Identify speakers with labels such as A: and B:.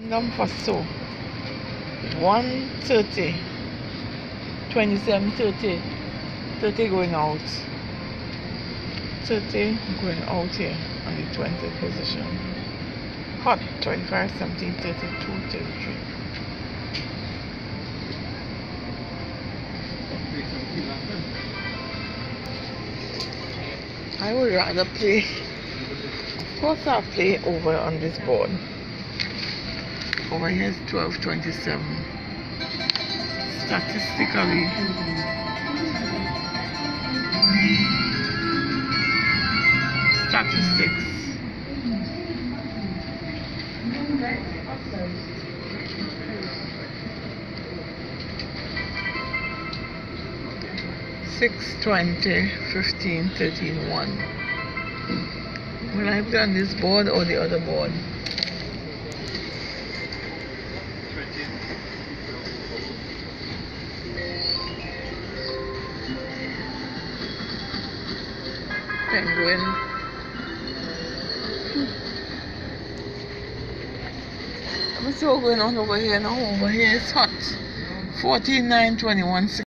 A: Random for so. 130. 27, 30. 30 going out. 30 going out here on the 20th position. Hot 25, 17, 32, 33. I would rather play, of course I'll play over on this board. Over here is 1227. Statistically, statistics. Six twenty, fifteen, thirteen, one. Will I play on this board or the other board? Penguin. What's all going on over here now? Over here it's hot. 14, 9, 21,